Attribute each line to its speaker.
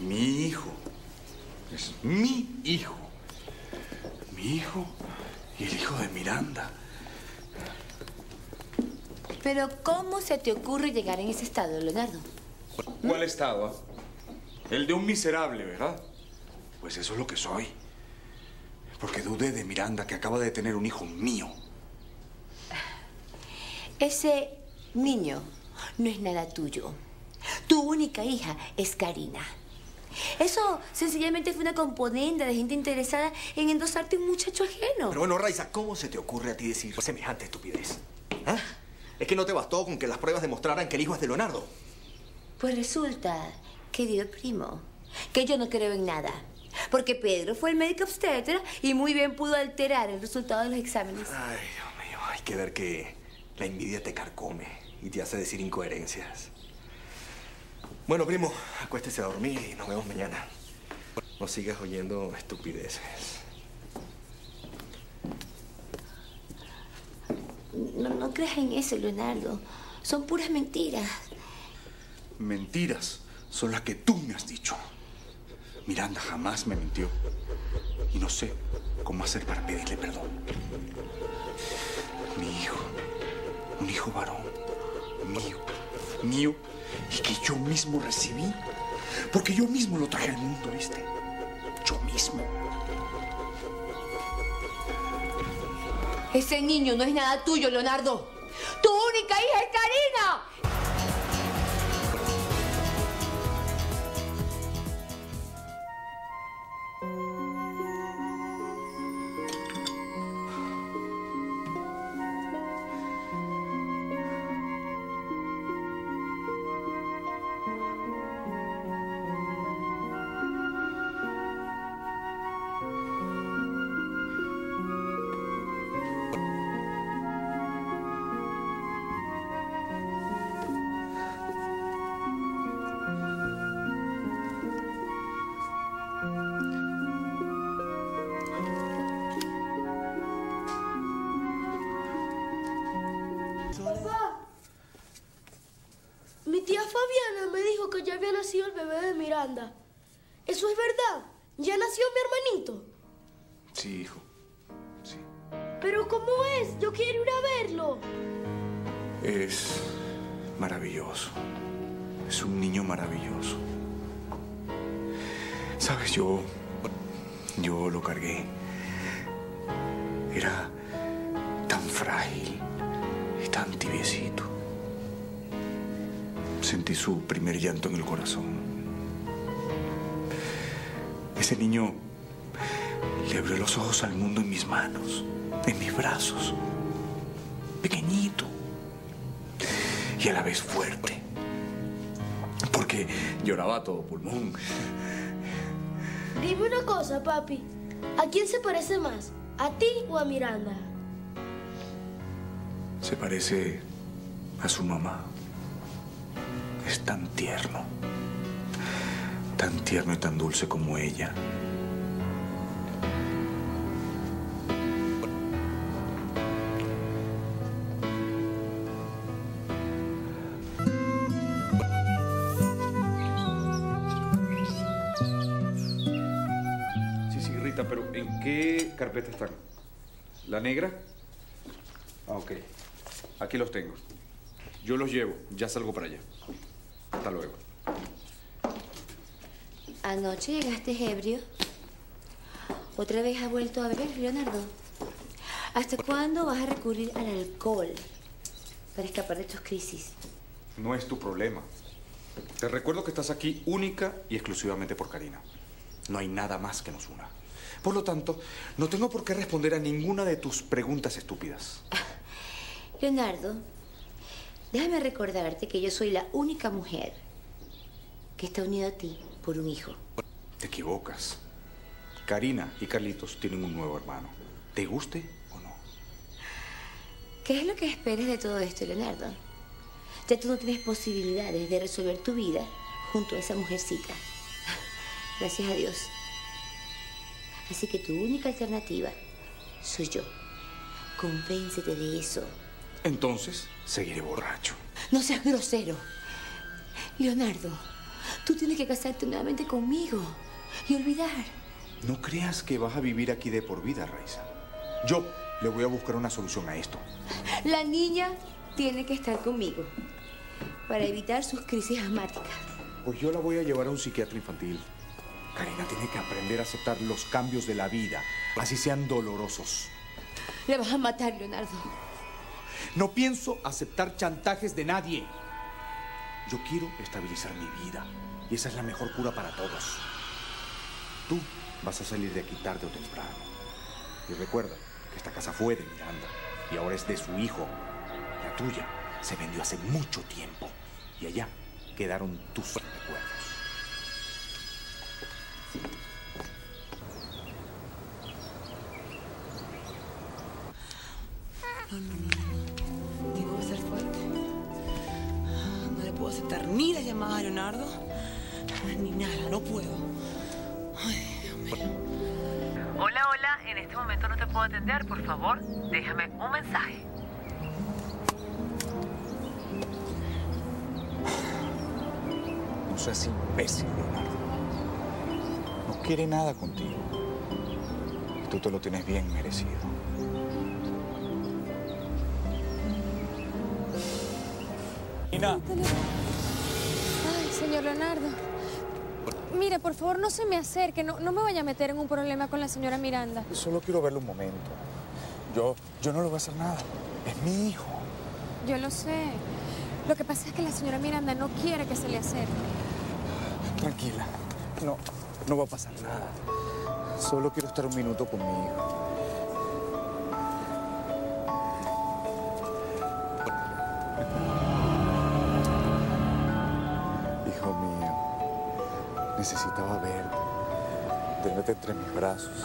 Speaker 1: Mi hijo. Es mi hijo. Mi hijo y el hijo de Miranda.
Speaker 2: Pero ¿cómo se te ocurre llegar en ese estado, Leonardo?
Speaker 1: ¿Cuál estado? ah? El de un miserable, ¿verdad? Pues eso es lo que soy. Porque dudé de Miranda, que acaba de tener un hijo mío.
Speaker 2: Ese niño no es nada tuyo. Tu única hija es Karina. Eso sencillamente fue una componente de gente interesada en endosarte un muchacho ajeno.
Speaker 3: Pero bueno, Raiza, ¿cómo se te ocurre a ti decir semejante estupidez? ¿Ah? ¿Es que no te bastó con que las pruebas demostraran que el hijo es de Leonardo?
Speaker 2: Pues resulta, querido primo, que yo no creo en nada. Porque Pedro fue el médico obstetra y muy bien pudo alterar el resultado de los exámenes.
Speaker 3: Ay, Dios mío, hay que ver que la envidia te carcome y te hace decir incoherencias. Bueno, primo, acuéstese a dormir y nos vemos mañana. No sigas oyendo estupideces.
Speaker 2: No, no creas en eso, Leonardo. Son puras mentiras.
Speaker 1: Mentiras son las que tú me has dicho. Miranda jamás me mintió. Y no sé cómo hacer para pedirle perdón. Mi hijo, un hijo varón, mío, mío, y que yo mismo recibí. Porque yo mismo lo traje al mundo, ¿viste? Yo mismo.
Speaker 2: Ese niño no es nada tuyo, Leonardo. Tu única hija es Karina.
Speaker 4: Nacido el bebé de Miranda. ¿Eso es verdad? ¿Ya nació mi hermanito?
Speaker 1: Sí, hijo. Sí.
Speaker 4: ¿Pero cómo es? Yo quiero ir a verlo.
Speaker 1: Es maravilloso. Es un niño maravilloso. Sabes, yo. Yo lo cargué. Era tan frágil y tan tibiecito. Sentí su primer llanto en el corazón. Ese niño le abrió los ojos al mundo en mis manos, en mis brazos. Pequeñito y a la vez fuerte. Porque lloraba a todo pulmón.
Speaker 4: Dime una cosa, papi. ¿A quién se parece más? ¿A ti o a Miranda?
Speaker 1: Se parece a su mamá. Es tan tierno. Tan tierno y tan dulce como ella. Sí, sí, Rita, pero ¿en qué carpeta están? ¿La negra? Ah, ok. Aquí los tengo. Yo los llevo. Ya salgo para allá. Hasta luego.
Speaker 2: Anoche llegaste ebrio. ¿Otra vez has vuelto a beber, Leonardo? ¿Hasta cuándo vas a recurrir al alcohol para escapar de tus crisis?
Speaker 1: No es tu problema. Te recuerdo que estás aquí única y exclusivamente por Karina. No hay nada más que nos una. Por lo tanto, no tengo por qué responder a ninguna de tus preguntas estúpidas.
Speaker 2: Leonardo, déjame recordarte que yo soy la única mujer que está unida a ti por un hijo.
Speaker 1: Te equivocas. Karina y Carlitos tienen un nuevo hermano. ¿Te guste o no?
Speaker 2: ¿Qué es lo que esperas de todo esto, Leonardo? Ya tú no tienes posibilidades de resolver tu vida junto a esa mujercita. Gracias a Dios. Así que tu única alternativa soy yo. Convéncete de eso.
Speaker 1: Entonces, seguiré borracho.
Speaker 2: No seas grosero. Leonardo, Tú tienes que casarte nuevamente conmigo y olvidar.
Speaker 1: No creas que vas a vivir aquí de por vida, Raiza. Yo le voy a buscar una solución a esto.
Speaker 2: La niña tiene que estar conmigo para evitar sus crisis asmáticas.
Speaker 1: Pues yo la voy a llevar a un psiquiatra infantil. Karina tiene que aprender a aceptar los cambios de la vida, así sean dolorosos.
Speaker 2: La vas a matar, Leonardo.
Speaker 1: No pienso aceptar chantajes de nadie. Yo quiero estabilizar mi vida y esa es la mejor cura para todos. Tú vas a salir de aquí tarde o temprano. Y recuerda que esta casa fue de Miranda y ahora es de su hijo. La tuya se vendió hace mucho tiempo y allá quedaron tus recuerdos.
Speaker 5: No, no. Ni la llamada a Leonardo, ni nada, no puedo. Ay, Dios mío.
Speaker 6: Hola, hola, en este momento no te puedo atender, por favor, déjame un mensaje.
Speaker 1: No seas imbécil, Leonardo. No quiere nada contigo. Y tú te lo tienes bien merecido. Nina,
Speaker 7: Ay, señor Leonardo. Mire, por favor, no se me acerque. No, no me vaya a meter en un problema con la señora Miranda.
Speaker 1: solo quiero verlo un momento. Yo, yo no le voy a hacer nada. Es mi hijo.
Speaker 7: Yo lo sé. Lo que pasa es que la señora Miranda no quiere que se le acerque.
Speaker 1: Tranquila. No, no va a pasar nada. Solo quiero estar un minuto con mi hijo. Hijo necesitaba verte, tenerte entre mis brazos.